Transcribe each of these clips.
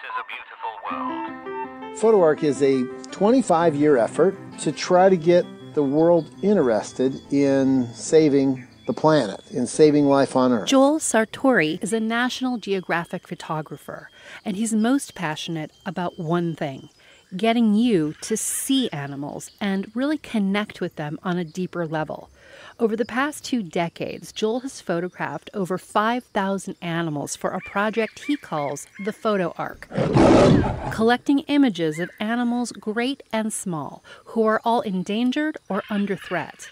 This is a beautiful world. PhotoArk is a 25 year effort to try to get the world interested in saving the planet, in saving life on Earth. Joel Sartore is a National Geographic photographer, and he's most passionate about one thing getting you to see animals and really connect with them on a deeper level. Over the past two decades, Joel has photographed over 5,000 animals for a project he calls the Photo Ark, collecting images of animals great and small who are all endangered or under threat.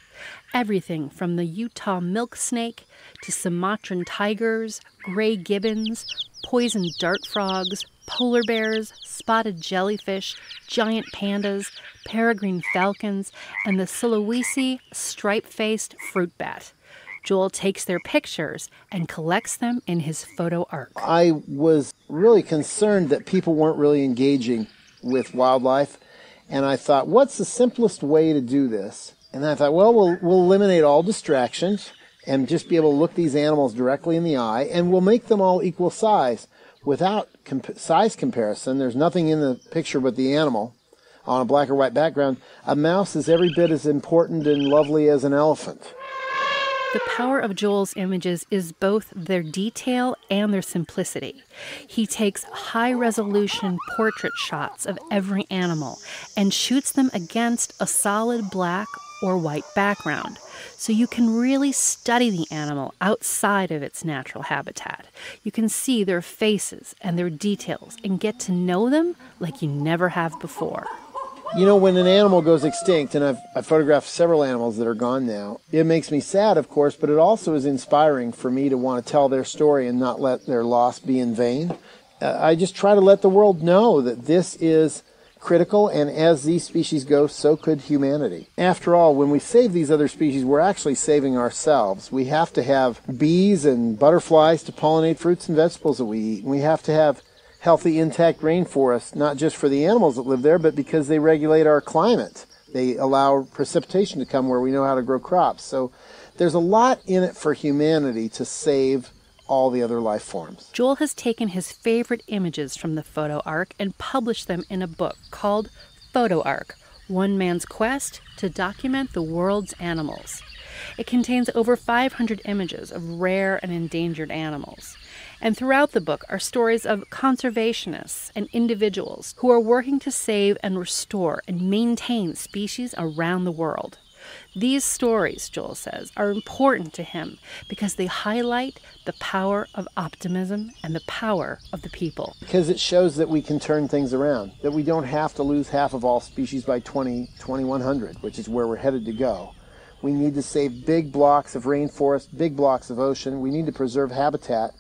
Everything from the Utah milk snake to Sumatran tigers, gray gibbons, poison dart frogs, polar bears, spotted jellyfish, giant pandas, peregrine falcons, and the Sulawesi stripe faced fruit bat. Joel takes their pictures and collects them in his photo ark. I was really concerned that people weren't really engaging with wildlife, and I thought, what's the simplest way to do this? And I thought, well, we'll, we'll eliminate all distractions and just be able to look these animals directly in the eye, and we'll make them all equal size without comp- size comparison, there's nothing in the picture but the animal on a black or white background. A mouse is every bit as important and lovely as an elephant. The power of Joel's images is both their detail and their simplicity. He takes high resolution portrait shots of every animal and shoots them against a solid black or white background so you can really study the animal outside of its natural habitat. You can see their faces and their details and get to know them like you never have before. You know, when an animal goes extinct, and I've, I've photographed several animals that are gone now, it makes me sad, of course, but it also is inspiring for me to want to tell their story and not let their loss be in vain. Uh, I just try to let the world know that this is critical, and as these species go, so could humanity. After all, when we save these other species, we're actually saving ourselves. We have to have bees and butterflies to pollinate fruits and vegetables that we eat. And we have to have healthy, intact rainforests, not just for the animals that live there, but because they regulate our climate. They allow precipitation to come where we know how to grow crops. So there's a lot in it for humanity to save all the other life forms. Joel has taken his favorite images from the photo ark and published them in a book called Photo Ark One Man's Quest to Document the World's Animals. It contains over 500 images of rare and endangered animals. And throughout the book are stories of conservationists and individuals who are working to save and restore and maintain species around the world. These stories, Joel says, are important to him because they highlight the power of optimism and the power of the people. Because it shows that we can turn things around, that we don't have to lose half of all species by 20, 2100, which is where we're headed to go. We need to save big blocks of rainforest, big blocks of ocean. We need to preserve habitat,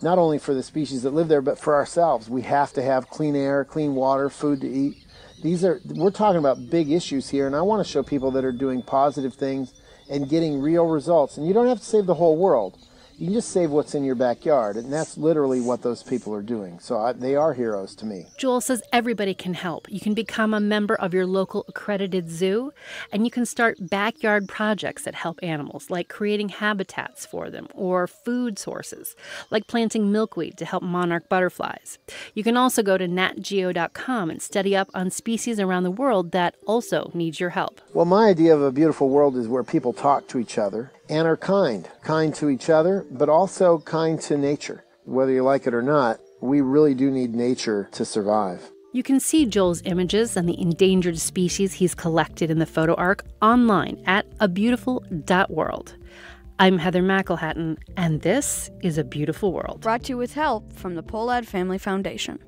not only for the species that live there, but for ourselves. We have to have clean air, clean water, food to eat these are we're talking about big issues here and i want to show people that are doing positive things and getting real results. And you don't have to save the whole world you can just save what's in your backyard. And that's literally what those people are doing. So I, they are heroes to me. Joel says everybody can help. You can become a member of your local accredited zoo, and you can start backyard projects that help animals, like creating habitats for them or food sources, like planting milkweed to help monarch butterflies. You can also go to natgeo.com and study up on species around the world that also need your help. Well, my idea of a beautiful world is where people talk to each other and are kind, kind to each other, but also kind to nature. Whether you like it or not, we really do need nature to survive. You can see Joel's images and the endangered species he's collected in the photo ark online at abeautiful.world. I'm Heather McElhatton, and this is A Beautiful World. Brought to you with help from the Pohlad Family Foundation.